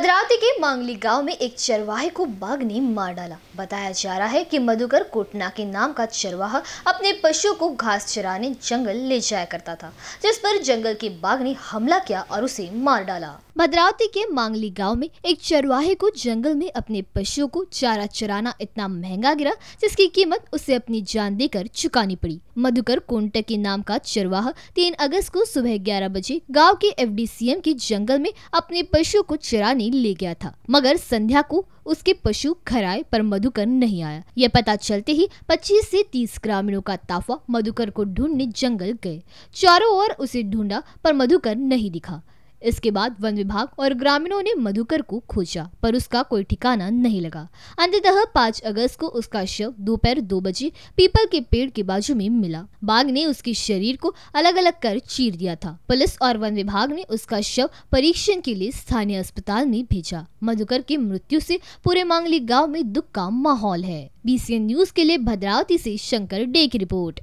भद्रावती के मांगली गाँव में एक चरवाहे को बाघ ने मार डाला। बताया जा रहा है कि मधुकर कोटना के नाम का चरवाहा अपने पशुओं को घास चराने जंगल ले जाया करता था, जिस पर जंगल के बाघ ने हमला किया और उसे मार डाला। भद्रावती के मांगली गाँव में एक चरवाहे को जंगल में अपने पशुओं को चारा चराना इतना महँगा गिरा, जिसकी कीमत उसे अपनी जान देकर चुकानी पड़ी। मधुकर कोंटक के नाम का चरवाहा तीन अगस्त को सुबह 11 बजे गाँव के एफडीसीएम के जंगल में अपने पशुओं को चराने ले गया था। मगर संध्या को उसके पशु घर आए, पर मधुकर नहीं आया। यह पता चलते ही 25 से 30 ग्रामीणों का ताफा मधुकर को ढूँढने जंगल गए। चारों ओर उसे ढूंढा, पर मधुकर नहीं दिखा। इसके बाद वन विभाग और ग्रामीणों ने मधुकर को खोजा, पर उसका कोई ठिकाना नहीं लगा। अंततः 5 अगस्त को उसका शव दोपहर दो दो बजे पीपल के पेड़ के बाजू में मिला। बाघ ने उसके शरीर को अलग अलग कर चीर दिया था। पुलिस और वन विभाग ने उसका शव परीक्षण के लिए स्थानीय अस्पताल में भेजा। मधुकर की मृत्यु से पूरे मांगली गाँव में दुख का माहौल है। बीसीएन न्यूज़ के लिए भद्रावती ऐसी शंकर डे की रिपोर्ट।